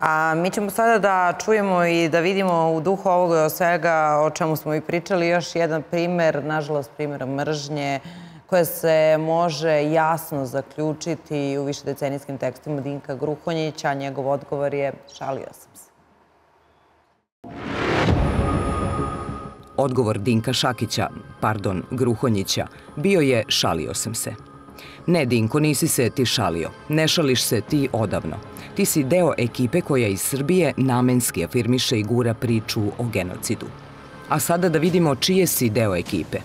A mi ćemo sada da čujemo i da vidimo u duhu ovoga svega o čemu smo i pričali još jedan primer, nažalost primjera mržnje, koja se može jasno zaključiti u višedecenijskim tekstima Dinka Gruhonjića. Njegov odgovor je šalio sam se. Odgovor Dinka Šakića, pardon, Gruhonjića, bio je šalio sam se. Ne, Dinko, nisi se ti šalio. Ne šališ se ti odavno. Ti si deo ekipe koja iz Srbije namenski afirmiše i gura priču o genocidu. A sada da vidimo čije si deo ekipe.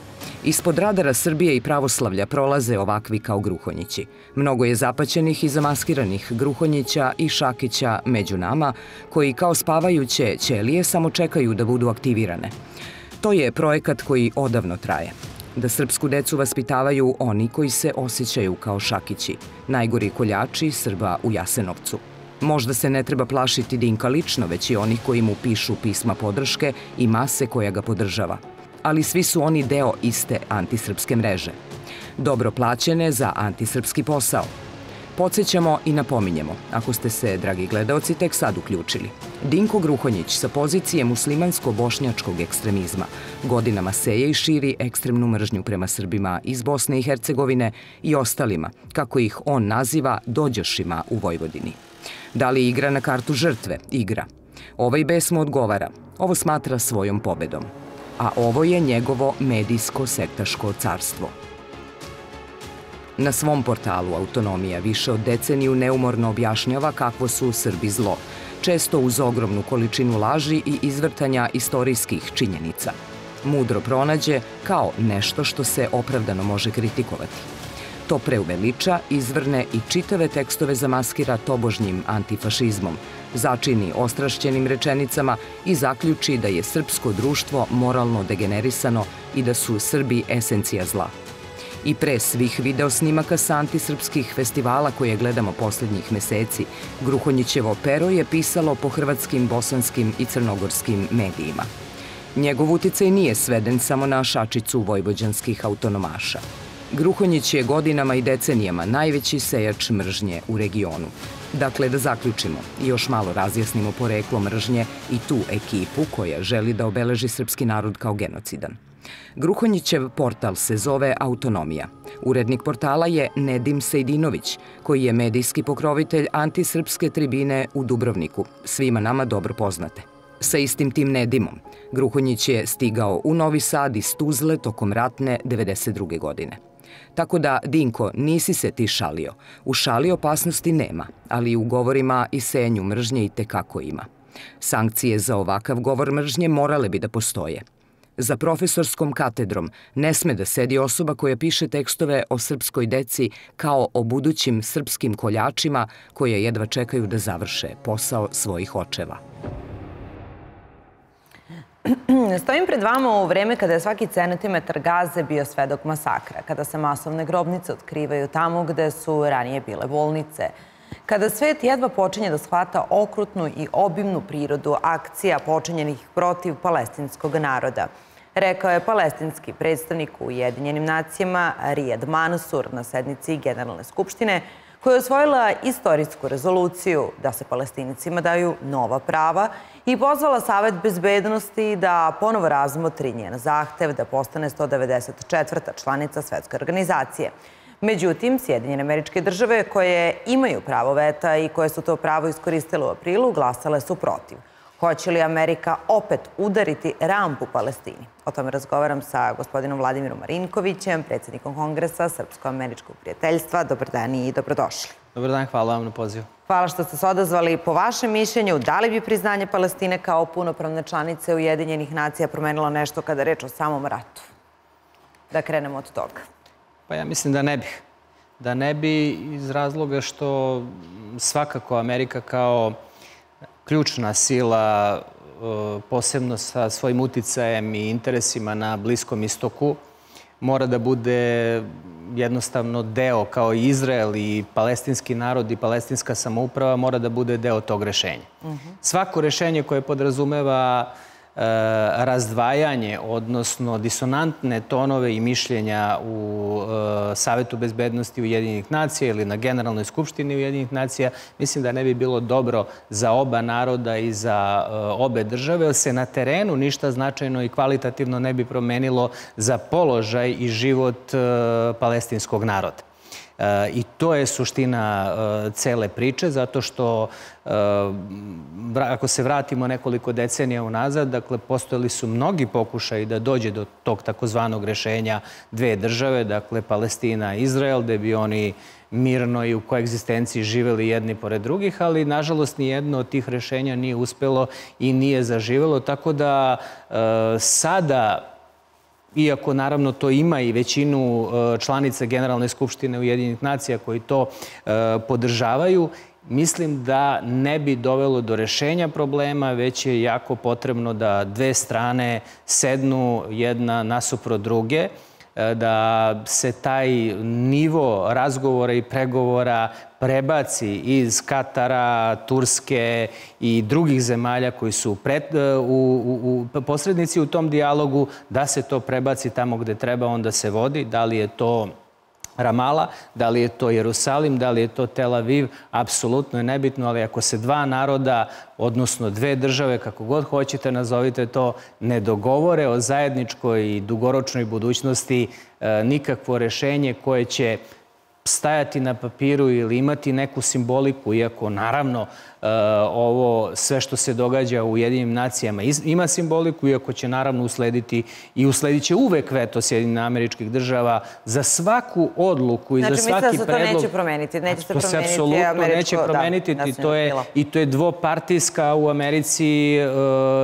Ispod radara Srbije i pravoslavlja prolaze ovakvi kao Gruhonjići. Mnogo je zapaćenih i zamaskiranih Gruhonjića i Šakića među nama, koji kao spavajuće ćelije samo čekaju da budu aktivirane. To je projekat koji odavno traje da srpsku decu vaspitavaju oni koji se osjećaju kao šakići, najgori koljači Srba u Jasenovcu. Možda se ne treba plašiti Dinka lično, već i onih koji mu pišu pisma podrške i mase koja ga podržava. Ali svi su oni deo iste antisrpske mreže. Dobro plaćene za antisrpski posao – Podsećamo i napominjemo, ako ste se, dragi gledaoci, tek sad uključili. Dinko Gruhonjić sa pozicije muslimansko-bošnjačkog ekstremizma godinama seje i širi ekstremnu mržnju prema Srbima iz Bosne i Hercegovine i ostalima, kako ih on naziva dođošima u Vojvodini. Da li igra na kartu žrtve? Igra. Ovaj bes mu odgovara. Ovo smatra svojom pobedom. A ovo je njegovo medijsko-sektaško carstvo – Na svom portalu Autonomija više od deceniju neumorno objašnjava kakvo su Srbi zlo, često uz ogromnu količinu laži i izvrtanja istorijskih činjenica. Mudro pronađe kao nešto što se opravdano može kritikovati. To preuveliča, izvrne i čitave tekstove zamaskira tobožnjim antifašizmom, začini ostrašćenim rečenicama i zaključi da je srpsko društvo moralno degenerisano i da su Srbi esencija zla – I pre svih video snimaka sa antisrpskih festivala koje gledamo poslednjih meseci, Gruhonjićevo pero je pisalo po hrvatskim, bosanskim i crnogorskim medijima. Njegov uticaj nije sveden samo na šačicu vojvođanskih autonomaša. Gruhonjić je godinama i decenijama najveći sejač mržnje u regionu. Dakle, da zaključimo i još malo razjasnimo poreklo mržnje i tu ekipu koja želi da obeleži srpski narod kao genocidan. Gruhonjićev portal se zove Autonomija. Urednik portala je Nedim Sejdinović, koji je medijski pokrovitelj antisrpske tribine u Dubrovniku, svima nama dobro poznate. Sa istim tim Nedimom, Gruhonjić je stigao u Novi Sad iz Tuzle tokom ratne 92. godine. Tako da, Dinko, nisi se ti šalio. U šali opasnosti nema, ali u govorima i senju mržnje i tekako ima. Sankcije za ovakav govor mržnje morale bi da postoje – Za profesorskom katedrom ne sme da sedi osoba koja piše tekstove o srpskoj deci kao o budućim srpskim koljačima koje jedva čekaju da završe posao svojih očeva. Stojim pred vama u vreme kada je svaki centimetar gaze bio svedok masakra, kada se masovne grobnice otkrivaju tamo gde su ranije bile bolnice, Kada svet jedva počinje da shvata okrutnu i obimnu prirodu akcija počinjenih protiv palestinskog naroda, rekao je palestinski predstavnik u Ujedinjenim nacijama Rijad Mansur na sednici Generalne skupštine, koja je osvojila istorijsku rezoluciju da se palestinicima daju nova prava i pozvala Savet bezbednosti da ponovo razmotri njen zahtev da postane 194. članica svetske organizacije. Međutim, Sjedinjene američke države koje imaju pravo veta i koje su to pravo iskoristile u aprilu, glasale su protiv. Hoće li Amerika opet udariti rampu Palestini? O tome razgovaram sa gospodinom Vladimirom Marinkovićem, predsjednikom Kongresa Srpsko-američkog prijateljstva. Dobar dan i dobrodošli. Dobar dan, hvala vam na pozivu. Hvala što ste se odazvali. Po vašem mišljenju, da li bi priznanje Palestine kao punopravne članice Ujedinjenih nacija promenilo nešto kada reč o samom ratu? Da krenemo od toga. Pa ja mislim da ne bih. Da ne bi iz razloga što svakako Amerika kao ključna sila, e, posebno sa svojim uticajem i interesima na Bliskom istoku, mora da bude jednostavno deo kao i Izrael i palestinski narod i palestinska samouprava mora da bude deo tog rešenja. Svako rešenje koje podrazumeva razdvajanje, odnosno disonantne tonove i mišljenja u e, Savetu bezbednosti Ujedinjenih nacija ili na Generalnoj skupštini Ujedinjenih nacija, mislim da ne bi bilo dobro za oba naroda i za e, obe države, jer se na terenu ništa značajno i kvalitativno ne bi promenilo za položaj i život e, palestinskog naroda. I to je suština e, cele priče, zato što e, ako se vratimo nekoliko decenija unazad, dakle, postojali su mnogi pokušaj da dođe do tog takozvanog rešenja dve države, dakle, Palestina i Izrael, gde bi oni mirno i u koegzistenciji živeli jedni pored drugih, ali nažalost ni jedno od tih rešenja nije uspelo i nije zaživelo, tako da e, sada iako naravno to ima i većinu e, članica Generalne skupštine Ujedinjenih nacija koji to e, podržavaju, mislim da ne bi dovelo do rešenja problema, već je jako potrebno da dve strane sednu jedna nasupro druge, e, da se taj nivo razgovora i pregovora prebaci iz Katara, Turske i drugih zemalja koji su pred, e, u, u, u posrednici u tom dijalogu, da se to prebaci tamo gde treba onda se vodi, da li je to Ramala, da li je to Jerusalim, da li je to Tel Aviv, apsolutno je nebitno, ali ako se dva naroda, odnosno dve države, kako god hoćete nazovite to, ne dogovore o zajedničkoj i dugoročnoj budućnosti, e, nikakvo rešenje koje će stajati na papiru ili imati neku simboliku, iako naravno ovo sve što se događa u jedinim nacijama ima simboliku, iako će naravno uslediti i usledit će uvek veto Sjedinjena američkih država za svaku odluku i znači, za svaki predlog. Znači, misle da se to neće promeniti? Neće se to se apsolutno američko... neće promeniti. Da, to je, I to je dvopartijska u Americi, e,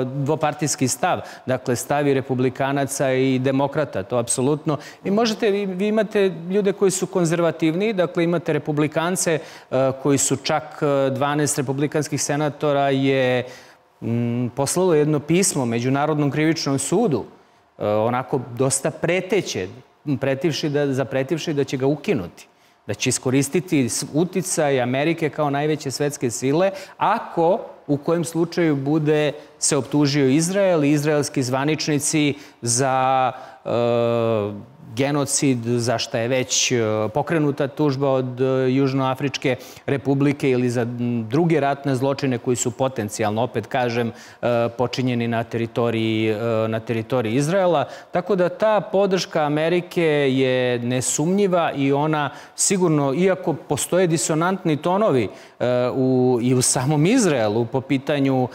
dvopartijski stav. Dakle, stavi republikanaca i demokrata. To apsolutno... Vi možete, vi, vi imate ljude koji su konzervativni, dakle imate republikance e, koji su čak 12 republikanaca republikanskih senatora je mm, poslalo jedno pismo Međunarodnom krivičnom sudu, e, onako dosta preteće, pretivši da, zapretivši da će ga ukinuti da će iskoristiti uticaj Amerike kao najveće svetske sile, ako u kojem slučaju bude se optužio Izrael i izraelski zvaničnici za e, genocid, za šta je već e, pokrenuta tužba od e, Južnoafričke republike ili za druge ratne zločine koji su potencijalno, opet kažem, e, počinjeni na teritoriji, na teritoriji Izraela. Tako da ta podrška Amerike je nesumnjiva i ona sigurno, iako postoje disonantni tonovi u, i u samom Izraelu po pitanju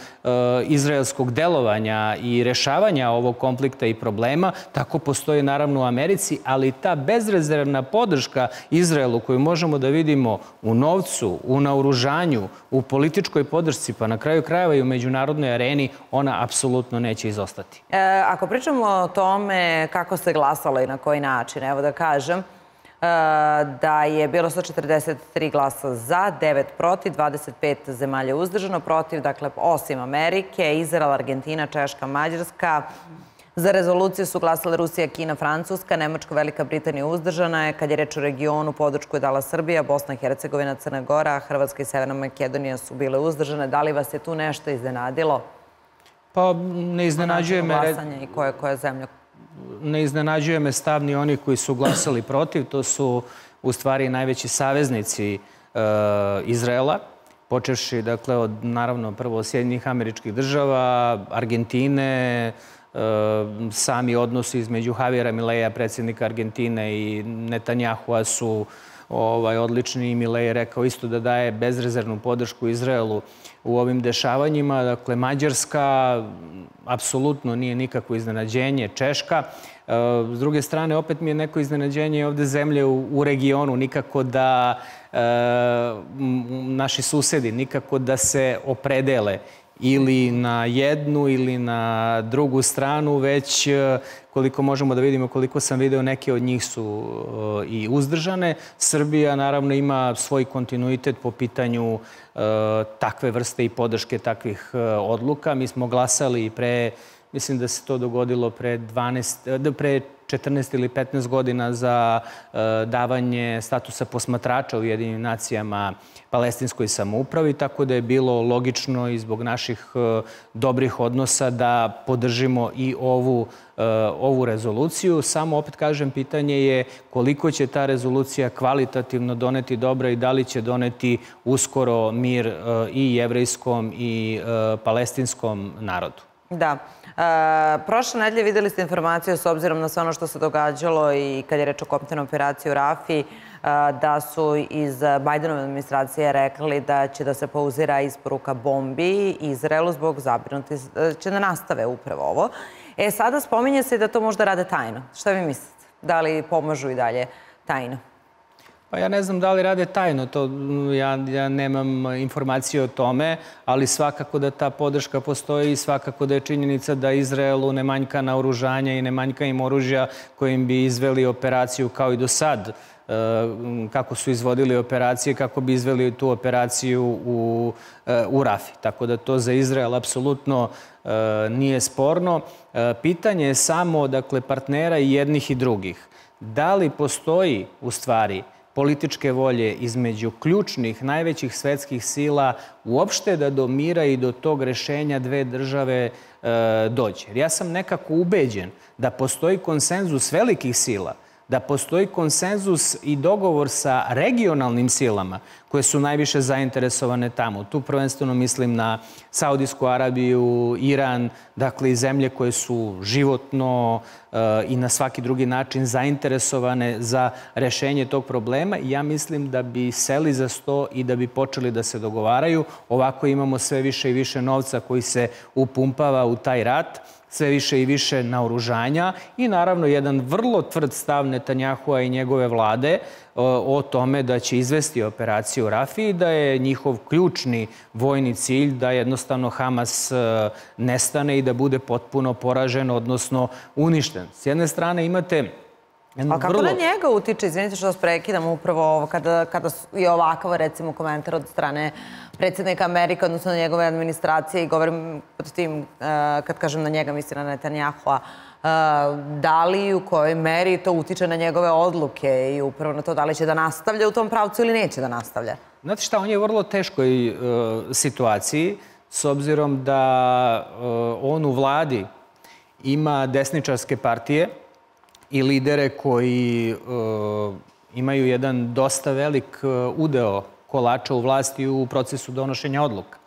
izraelskog delovanja i rešavanja ovog konflikta i problema, tako postoje naravno u Americi Americi, ali ta bezrezervna podrška Izraelu koju možemo da vidimo u novcu, u naoružanju, u političkoj podršci, pa na kraju krajeva i u međunarodnoj areni, ona apsolutno neće izostati. E, ako pričamo o tome kako se glasalo i na koji način, evo da kažem, e, da je bilo 143 glasa za, 9 protiv, 25 zemalja uzdržano protiv, dakle osim Amerike, Izrael, Argentina, Češka, Mađarska, Za rezoluciju su glasale Rusija, Kina, Francuska, Nemačka, Velika Britanija uzdržana je. Kad je reč o regionu, podršku je dala Srbija, Bosna i Hercegovina, Crna Gora, Hrvatska i Severna Makedonija su bile uzdržane. Da li vas je tu nešto iznenadilo? Pa ne iznenađuje me... Glasanje i koja, koja zemlja? Ne iznenađuje me stavni oni koji su glasali protiv. To su u stvari najveći saveznici e, Izraela počeši, dakle, od, naravno, prvo Sjedinjih američkih država, Argentine, sami odnosi između Javiera Mileja, predsjednika Argentine i Netanjahua su ovaj, odlični i Milej je rekao isto da daje bezrezervnu podršku Izraelu u ovim dešavanjima. Dakle, Mađarska apsolutno nije nikako iznenađenje. Češka, e, s druge strane, opet mi je neko iznenađenje ovde zemlje u, u regionu. Nikako da e, naši susedi, nikako da se opredele ili na jednu ili na drugu stranu, već e, koliko možemo da vidimo, koliko sam video, neke od njih su e, i uzdržane. Srbija naravno ima svoj kontinuitet po pitanju e, takve vrste i podrške takvih odluka. Mi smo glasali pre Mislim da se to dogodilo pre, 12, pre 14 ili 15 godina za e, davanje statusa posmatrača u jedinim nacijama palestinskoj samoupravi, tako da je bilo logično i zbog naših e, dobrih odnosa da podržimo i ovu, e, ovu rezoluciju. Samo opet kažem, pitanje je koliko će ta rezolucija kvalitativno doneti dobra i da li će doneti uskoro mir i jevrejskom i palestinskom narodu. Da. E, prošle nedelje videli ste informaciju s obzirom na sve ono što se događalo i kad je reč o koptenoj operaciji Rafi, e, da su iz Bajdenove administracije rekli da će da se pauzira isporuka bombi Izraelu zbog zabrinuti će da nastave upravo ovo. E, sada spominje se da to možda rade tajno. Šta vi mislite? Da li pomažu i dalje tajno? Pa ja ne znam da li rade tajno, to, ja, ja nemam informacije o tome, ali svakako da ta podrška postoji i svakako da je činjenica da Izraelu ne manjka na oružanja i ne manjka im oružja kojim bi izveli operaciju kao i do sad e, kako su izvodili operacije, kako bi izveli tu operaciju u, e, u Rafi. Tako da to za Izrael apsolutno e, nije sporno. Pitanje je samo dakle, partnera i jednih i drugih. Da li postoji u stvari političke volje između ključnih, najvećih svetskih sila uopšte da do mira i do tog rešenja dve države e, dođe. Jer ja sam nekako ubeđen da postoji konsenzus velikih sila – da postoji konsenzus i dogovor sa regionalnim silama koje su najviše zainteresovane tamo. Tu prvenstveno mislim na Saudijsku Arabiju, Iran, dakle i zemlje koje su životno e, i na svaki drugi način zainteresovane za rešenje tog problema. Ja mislim da bi seli za sto i da bi počeli da se dogovaraju. Ovako imamo sve više i više novca koji se upumpava u taj rat sve više i više naoružanja i naravno jedan vrlo tvrd stav Netanjahua i njegove vlade o tome da će izvesti operaciju Rafi i da je njihov ključni vojni cilj da jednostavno Hamas e, nestane i da bude potpuno poražen, odnosno uništen. S jedne strane imate A kako na njega utiče, izvinite što vas prekidam, upravo ovo, kada, kada je ovakav, recimo, komentar od strane predsjednika Amerika, odnosno na njegove administracije i govorim pod tim, uh, kad kažem na njega, mislim na Netanjahua, uh, da li i u kojoj meri to utiče na njegove odluke i upravo na to da li će da nastavlja u tom pravcu ili neće da nastavlja? Znate šta, on je u vrlo teškoj uh, situaciji, s obzirom da on u vladi ima desničarske partije, i lidere koji uh, imaju jedan dosta velik uh, udeo kolača u vlasti u procesu donošenja odluka.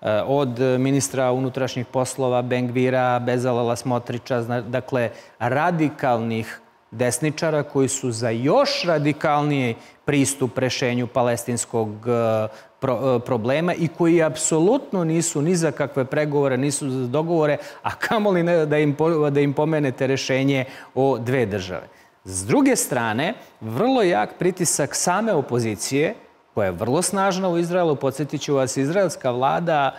Uh, od ministra unutrašnjih poslova Bengvira, Bezalala Smotriča, dakle, radikalnih desničara koji su za još radikalniji pristup rešenju palestinskog e, problema i koji apsolutno nisu ni za kakve pregovore, nisu za dogovore, a kamoli da im, da im pomenete rešenje o dve države. S druge strane, vrlo jak pritisak same opozicije, koja je vrlo snažna u Izraelu, podsjetit ću vas, izraelska vlada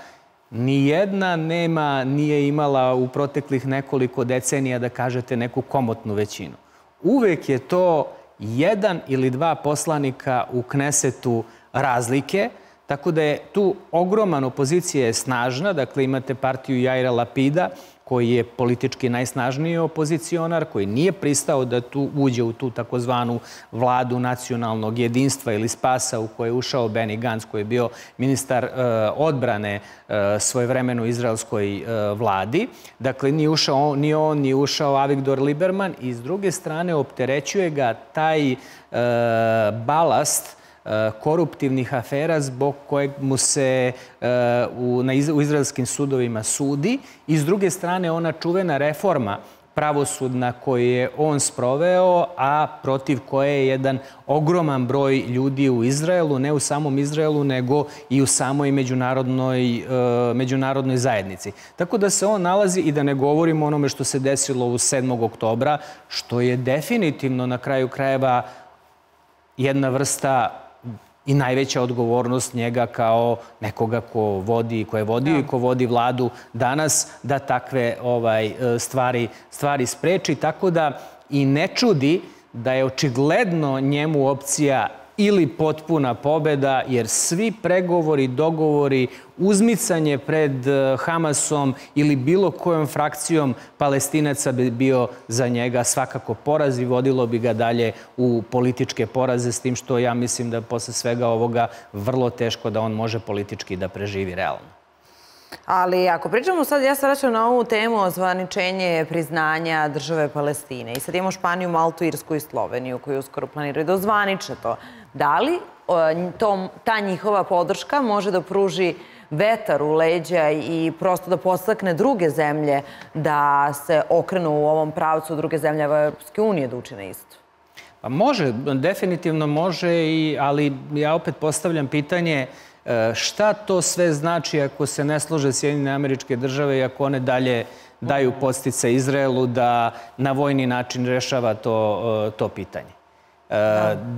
nijedna nema, nije imala u proteklih nekoliko decenija da kažete neku komotnu većinu. Uvek je to jedan ili dva poslanika u Knesetu razlike, Tako da je tu ogroman opozicija je snažna, dakle imate partiju Jajra Lapida, koji je politički najsnažniji opozicionar, koji nije pristao da tu uđe u tu takozvanu vladu nacionalnog jedinstva ili spasa u koje je ušao Benny Gantz, koji je bio ministar e, odbrane e, svojevremeno izraelskoj e, vladi. Dakle, nije ušao ni on, nije ušao Avigdor Liberman i s druge strane opterećuje ga taj e, balast koruptivnih afera zbog kojeg mu se e, u, izraelskim sudovima sudi i s druge strane ona čuvena reforma pravosudna koju je on sproveo, a protiv koje je jedan ogroman broj ljudi u Izraelu, ne u samom Izraelu, nego i u samoj međunarodnoj, e, međunarodnoj zajednici. Tako da se on nalazi i da ne govorimo onome što se desilo u 7. oktobra, što je definitivno na kraju krajeva jedna vrsta i najveća odgovornost njega kao nekoga ko vodi, ko je vodio i ko vodi vladu danas da takve ovaj e, stvari, stvari spreči. Tako da i ne čudi da je očigledno njemu opcija ili potpuna pobeda, jer svi pregovori, dogovori, uzmicanje pred e, Hamasom ili bilo kojom frakcijom palestinaca bi bio za njega svakako poraz i vodilo bi ga dalje u političke poraze, s tim što ja mislim da posle svega ovoga vrlo teško da on može politički da preživi realno. Ali ako pričamo sad, ja se vraćam na ovu temu zvaničenje priznanja države Palestine. I sad imamo Španiju, Maltu, Irsku i Sloveniju koji uskoro planiraju da ozvaniče to. Da li ta njihova podrška može da pruži vetar u leđa i prosto da postakne druge zemlje da se okrenu u ovom pravcu druge zemlje Evropske unije da učine isto? Pa može, definitivno može, ali ja opet postavljam pitanje šta to sve znači ako se ne slože Sjedinjene američke države i ako one dalje daju postice Izraelu da na vojni način rešava to, e, to pitanje.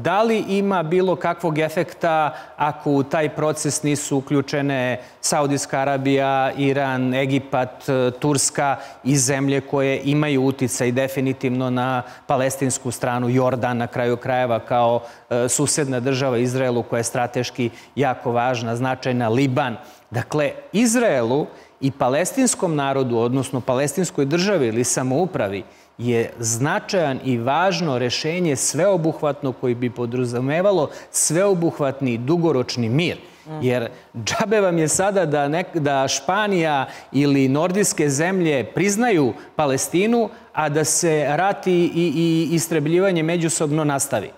Da li ima bilo kakvog efekta ako u taj proces nisu uključene Saudijska Arabija, Iran, Egipat, Turska i zemlje koje imaju uticaj definitivno na palestinsku stranu, Jordan na kraju krajeva kao e, susedna država Izraelu koja je strateški jako važna, značajna, Liban. Dakle, Izraelu i palestinskom narodu, odnosno palestinskoj državi ili samoupravi, je značajan i važno rešenje sveobuhvatno koji bi podrazumevalo sveobuhvatni dugoročni mir. Jer džabe vam je sada da, nek, da Španija ili nordijske zemlje priznaju Palestinu, a da se rati i, i istrebljivanje međusobno nastavi.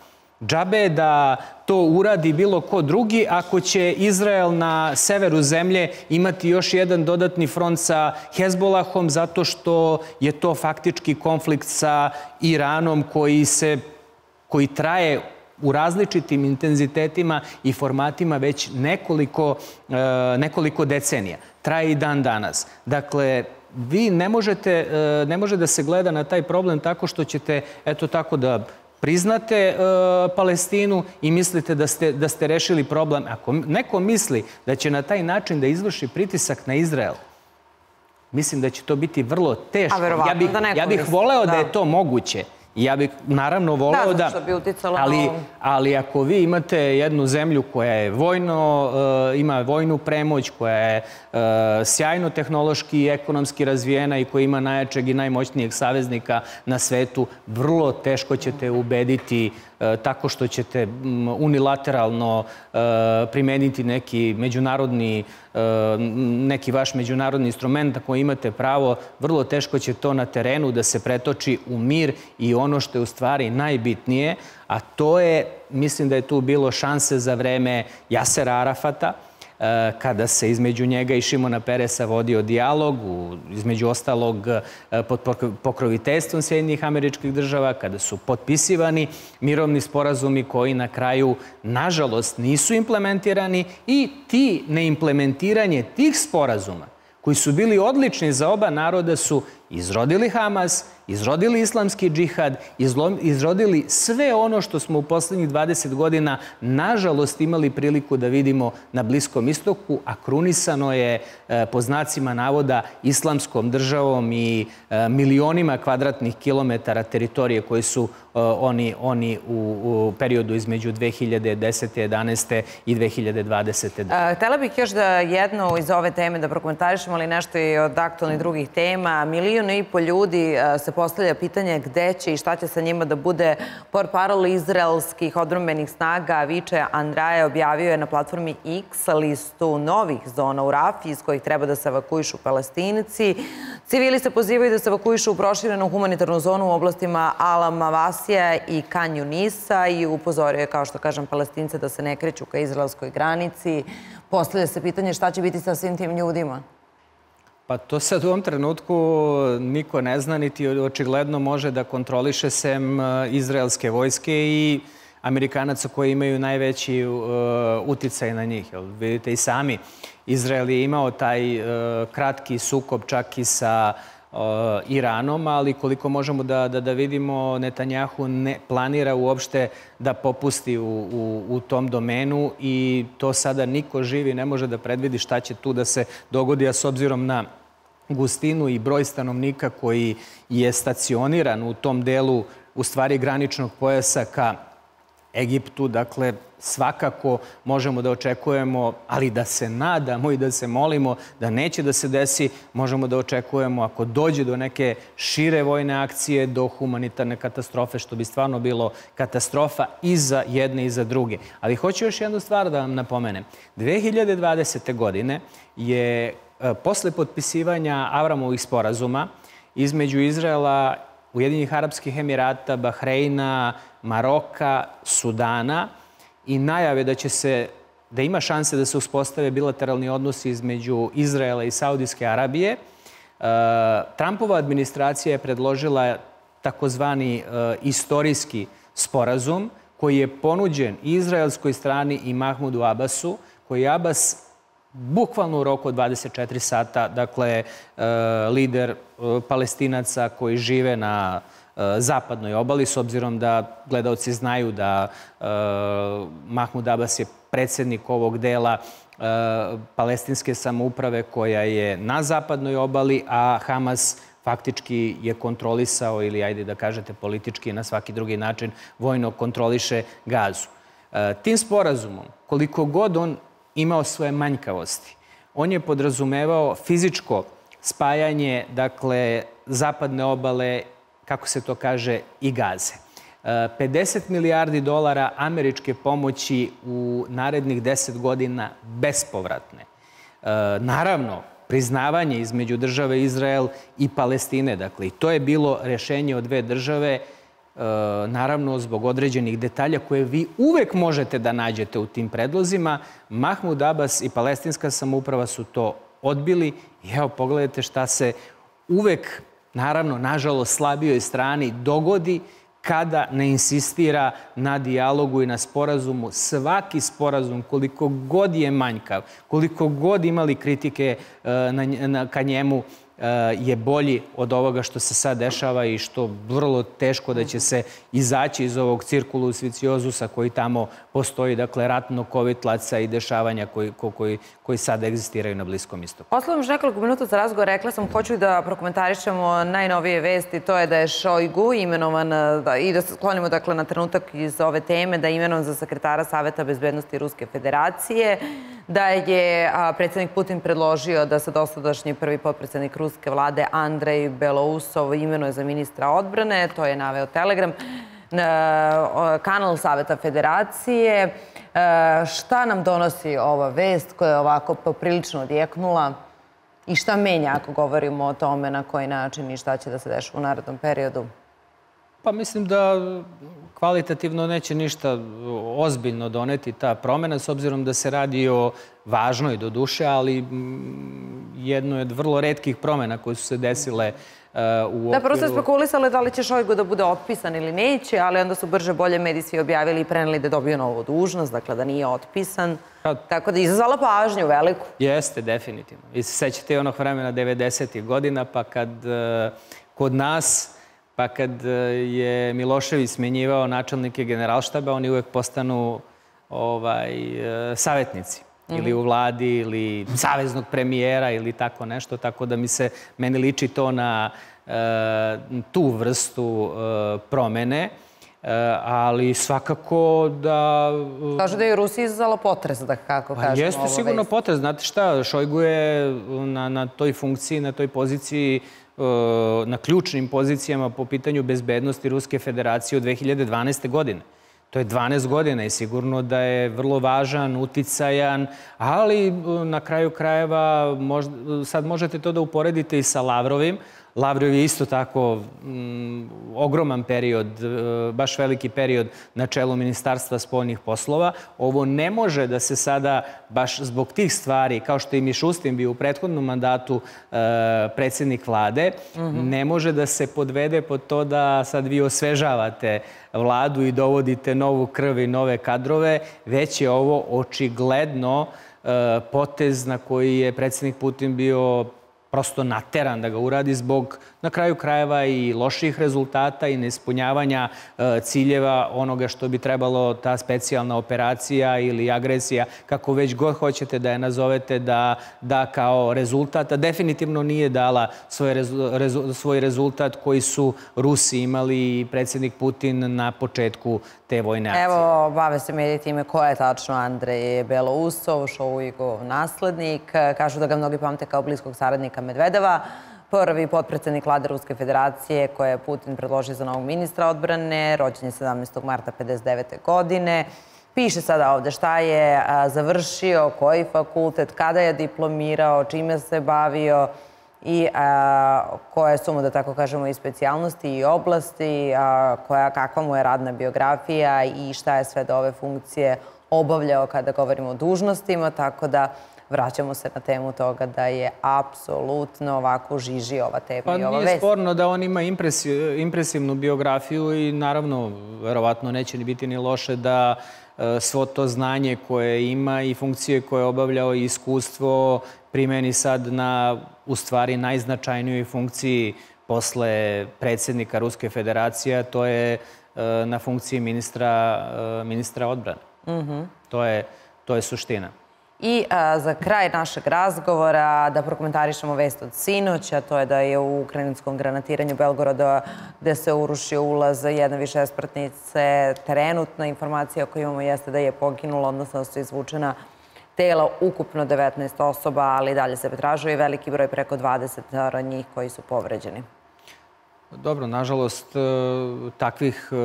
Džabe da to uradi bilo ko drugi ako će Izrael na severu zemlje imati još jedan dodatni front sa Hezbolahom zato što je to faktički konflikt sa Iranom koji se koji traje u različitim intenzitetima i formatima već nekoliko, e, nekoliko decenija. Traje i dan danas. Dakle, vi ne možete, e, ne može da se gleda na taj problem tako što ćete, eto tako da priznate e, Palestinu i mislite da ste, da ste rešili problem. Ako neko misli da će na taj način da izvrši pritisak na Izrael, mislim da će to biti vrlo teško. Ja bih, da ja bih voleo da. da je to moguće. Ja bih naravno voleo da... Da, bi uticalo ali, na ali ako vi imate jednu zemlju koja je vojno, uh, ima vojnu premoć, koja je uh, sjajno tehnološki i ekonomski razvijena i koja ima najjačeg i najmoćnijeg saveznika na svetu, vrlo teško ćete ubediti tako što ćete unilateralno e, primeniti neki međunarodni, e, neki vaš međunarodni instrument na koji imate pravo, vrlo teško će to na terenu da se pretoči u mir i ono što je u stvari najbitnije, a to je, mislim da je tu bilo šanse za vreme Jasera Arafata, E, kada se između njega i Šimona Peresa vodio dijalog, između ostalog e, pod pokroviteljstvom Sjedinjih američkih država, kada su potpisivani mirovni sporazumi koji na kraju, nažalost, nisu implementirani i ti neimplementiranje tih sporazuma koji su bili odlični za oba naroda su izrodili Hamas, izrodili islamski džihad, izrodili sve ono što smo u poslednjih 20 godina nažalost imali priliku da vidimo na Bliskom istoku, a krunisano je e, po znacima navoda islamskom državom i e, milionima kvadratnih kilometara teritorije koje su e, oni, oni u, u periodu između 2010. 11. i 2020. Htela bih još da jedno iz ove teme da prokomentarišemo, ali nešto i od aktualnih drugih tema. Milion i po ljudi se postavlja pitanje gde će i šta će sa njima da bude por parol izraelskih odrombenih snaga. Viče Andraje objavio je na platformi X listu novih zona u Rafi iz kojih treba da se evakuišu palestinici. Civili se pozivaju da se evakuišu u proširenu humanitarnu zonu u oblastima Ala Mavasija i Kanju Nisa i upozorio je, kao što kažem, palestince da se ne kreću ka izraelskoj granici. Postavlja se pitanje šta će biti sa svim tim ljudima. Pa to sad u ovom trenutku niko ne zna, niti očigledno može da kontroliše sem e, izraelske vojske i Amerikanaca koji imaju najveći uh, uticaj na njih. Vidite i sami, Izrael je imao taj uh, kratki sukob čak i sa Iranom, ali koliko možemo da, da, da vidimo, Netanjahu ne planira uopšte da popusti u, u, u tom domenu i to sada niko živi ne može da predvidi šta će tu da se dogodi, a s obzirom na gustinu i broj stanovnika koji je stacioniran u tom delu u stvari graničnog pojasa ka Egiptu. Dakle, svakako možemo da očekujemo, ali da se nadamo i da se molimo da neće da se desi, možemo da očekujemo ako dođe do neke šire vojne akcije, do humanitarne katastrofe, što bi stvarno bilo katastrofa i za jedne i za druge. Ali hoću još jednu stvar da vam napomenem. 2020. godine je posle potpisivanja Avramovih sporazuma između Izraela, Ujedinjih Arabskih Emirata, Bahreina, Maroka, Sudana i najave da će se da ima šanse da se uspostave bilateralni odnosi između Izraela i Saudijske Arabije. E, Trumpova administracija je predložila takozvani e, istorijski sporazum koji je ponuđen izraelskoj strani i Mahmudu Abbasu, koji je Abbas bukvalno u roku od 24 sata, dakle, e, lider palestinaca koji žive na zapadnoj obali, s obzirom da gledalci znaju da e, Mahmud Abbas je predsednik ovog dela e, palestinske samouprave koja je na zapadnoj obali, a Hamas faktički je kontrolisao ili, ajde da kažete, politički na svaki drugi način vojno kontroliše gazu. E, tim sporazumom, koliko god on imao svoje manjkavosti, on je podrazumevao fizičko spajanje, dakle, zapadne obale kako se to kaže, i gaze. 50 e, milijardi dolara američke pomoći u narednih 10 godina bespovratne. E, naravno, priznavanje između države Izrael i Palestine. Dakle, i to je bilo rešenje od dve države, naravno zbog određenih detalja koje vi uvek možete da nađete u tim predlozima. Mahmud Abbas i palestinska samouprava su to odbili evo pogledajte šta se uvek naravno, nažalost, slabijoj strani dogodi kada ne insistira na dijalogu i na sporazumu. Svaki sporazum, koliko god je manjkav, koliko god imali kritike e, na, na, ka njemu, je bolji od ovoga što se sad dešava i što vrlo teško da će se izaći iz ovog cirkulu sviciozusa koji tamo postoji, dakle ratno kovitlaca i dešavanja koji, koji, koji sad egzistiraju na Bliskom istoku. Posledno još nekoliko minuta za razgovor rekla sam hoću da prokomentarišemo najnovije vesti, to je da je Šojgu imenovan da, i da se sklonimo dakle, na trenutak iz ove teme, da je imenovan za sekretara Saveta bezbednosti Ruske federacije da je predsednik Putin predložio da se dosadašnji prvi potpredsednik ruske vlade Andrej Belousov imenuje za ministra odbrane, to je naveo Telegram, kanal Saveta Federacije. E, šta nam donosi ova vest koja je ovako poprilično odjeknula i šta menja ako govorimo o tome na koji način i šta će da se deša u narodnom periodu? Pa mislim da kvalitativno neće ništa ozbiljno doneti ta promena, s obzirom da se radi o važnoj do duše, ali jednoj od vrlo redkih promena koje su se desile uh, u okviru... Da, prvo ste spekulisali da li će Šojgu da bude otpisan ili neće, ali onda su brže bolje mediji objavili i preneli da je dobio novu dužnost, dakle da nije otpisan. Pa- Tako da je izazvala pažnju veliku. Jeste, definitivno. I se sećate onog vremena 90. godina, pa kad uh, kod nas Pa kad e, je Milošević smenjivao načelnike generalštaba, oni uvek postanu ovaj, e, savjetnici. Mm -hmm. Ili u vladi, ili saveznog premijera, ili tako nešto. Tako da mi se, meni liči to na e, tu vrstu e, promene. E, ali svakako da... E, Kažu da je Rusija izazvala potres, da kako pa kažemo. Jeste sigurno potres. Znate šta, Šojgu je na, na toj funkciji, na toj poziciji na ključnim pozicijama po pitanju bezbednosti Ruske federacije od 2012. godine. To je 12 godina i sigurno da je vrlo važan, uticajan, ali e, na kraju krajeva sad možete to da uporedite i sa Lavrovim, Lavrov je isto tako mm, ogroman period, e, baš veliki period na čelu Ministarstva spoljnih poslova. Ovo ne može da se sada, baš zbog tih stvari, kao što i Mišustin bio u prethodnom mandatu e, predsednik vlade, mm -hmm. ne može da se podvede pod to da sad vi osvežavate vladu i dovodite novu krv i nove kadrove, već je ovo očigledno e, potez na koji je predsednik Putin bio prosto nateran da ga uradi zbog na kraju krajeva i loših rezultata i neispunjavanja e, ciljeva onoga što bi trebalo ta specijalna operacija ili agresija, kako već god hoćete da je nazovete, da, da kao rezultat, a definitivno nije dala svoj, rezu, svoj rezultat koji su Rusi imali i predsjednik Putin na početku te vojne akcije. Evo, bave se mediji time ko je tačno Andrej Belousov, Šoujigov naslednik. Kažu da ga mnogi pamte kao bliskog saradnika Medvedeva. Prvi potpredsednik vlade Ruske federacije koje je Putin predložio za novog ministra odbrane, rođen je 17. marta 59. godine. Piše sada ovde šta je završio, koji fakultet, kada je diplomirao, čime se bavio i koje su mu, da tako kažemo, i specijalnosti i oblasti, a, koja, kakva mu je radna biografija i šta je sve do ove funkcije obavljao kada govorimo o dužnostima, tako da vraćamo se na temu toga da je apsolutno ovako žiži ova tema pa i ova vest. Pa nije sporno da on ima impresivnu biografiju i naravno, verovatno neće ni biti ni loše da e, svo to znanje koje ima i funkcije koje je obavljao i iskustvo primeni sad na, u stvari, najznačajnijoj funkciji posle predsednika Ruske federacije, to je e, na funkciji ministra, e, ministra odbrane. Mm -hmm. to, je, to je suština. I za kraj našeg razgovora da prokomentarišemo vest od sinoća, to je da je u ukrajinskom granatiranju Belgoroda gde se urušio ulaz jedne više spratnice. Trenutna informacija koju imamo jeste da je poginulo, odnosno da su izvučena tela ukupno 19 osoba, ali dalje se pretražuje veliki broj preko 20 njih koji su povređeni. Dobro, nažalost, e, takvih e,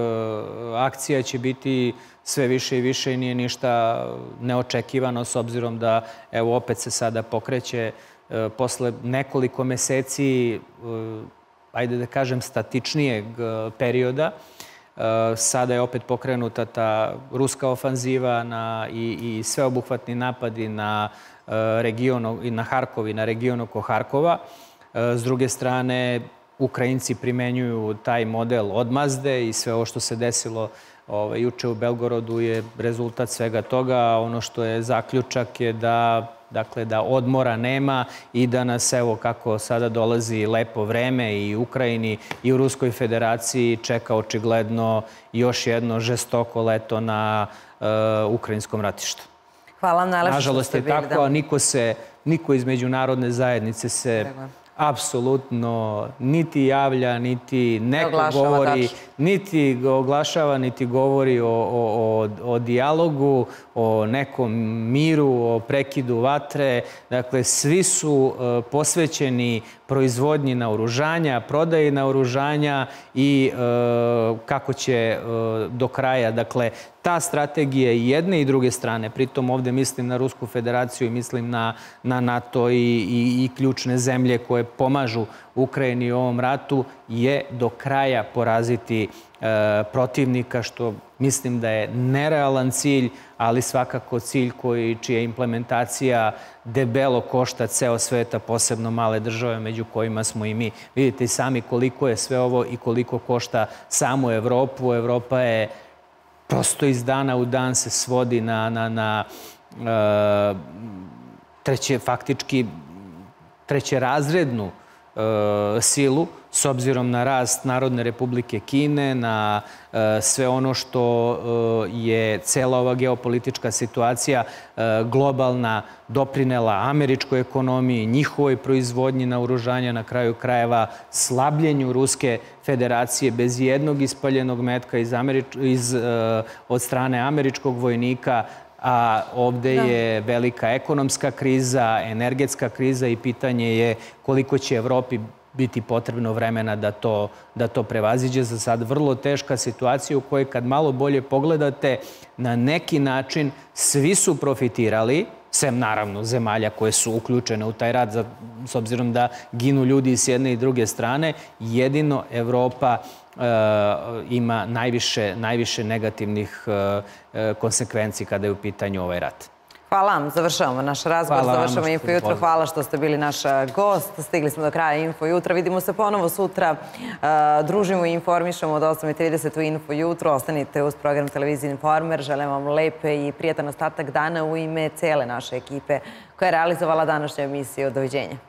akcija će biti sve više i više i nije ništa neočekivano s obzirom da, evo, opet se sada pokreće e, posle nekoliko meseci, ajde da kažem, statičnijeg perioda, Sada je opet pokrenuta ta ruska ofanziva na, i, i sveobuhvatni napadi na region, na Harkov i na region oko Harkova. S druge strane, Ukrajinci primenjuju taj model odmazde i sve ovo što se desilo ovaj, juče u Belgorodu je rezultat svega toga. Ono što je zaključak je da dakle da odmora nema i da nas, evo kako sada dolazi lepo vreme i u Ukrajini i u Ruskoj federaciji čeka očigledno još jedno žestoko leto na uh, ukrajinskom ratištu. Hvala najlepše što ste bili. Nažalost je tako, a niko se, niko iz međunarodne zajednice se apsolutno niti javlja, niti neko govori, niti oglašava, niti govori o, o, o, o dijalogu, o nekom miru, o prekidu vatre. Dakle, svi su e, posvećeni proizvodnji naoružanja, prodaji naoružanja i e, kako će e, do kraja. Dakle, ta strategija i jedne i druge strane, pritom ovde mislim na Rusku federaciju i mislim na, na NATO i, i, i ključne zemlje koje pomažu Ukrajini u ovom ratu, je do kraja poraziti e, protivnika, što mislim da je nerealan cilj, ali svakako cilj koji, čija implementacija debelo košta ceo sveta, posebno male države, među kojima smo i mi. Vidite sami koliko je sve ovo i koliko košta samu Evropu. Evropa je prosto iz dana u dan se svodi na, na, na e, treće, faktički trećerazrednu e, silu s obzirom na rast Narodne republike Kine, na e, sve ono što e, je cela ova geopolitička situacija e, globalna doprinela američkoj ekonomiji, njihovoj proizvodnji naoružanja, na kraju krajeva slabljenju Ruske federacije bez jednog ispaljenog metka iz Američ, iz, od strane američkog vojnika, a ovde da. je velika ekonomska kriza, energetska kriza i pitanje je koliko će Evropi biti potrebno vremena da to, da to prevaziđe. Za sad vrlo teška situacija u kojoj kad malo bolje pogledate, na neki način svi su profitirali, sem naravno zemalja koje su uključene u taj rad, za, s obzirom da ginu ljudi s jedne i druge strane, jedino Evropa e, ima najviše, najviše negativnih e, konsekvenci kada je u pitanju ovaj rat. Hvala vam. Završavamo naš razgovor. Završamo Info jutro. Hvala što ste bili naš gost. Stigli smo do kraja Info jutra. Vidimo se ponovo sutra. Družimo i informišemo od 8.30 u Info jutro. Ostanite uz program televizije Informer. Želim vam lepe i prijatan ostatak dana u ime cele naše ekipe koja je realizovala današnju emisiju. Doviđenja.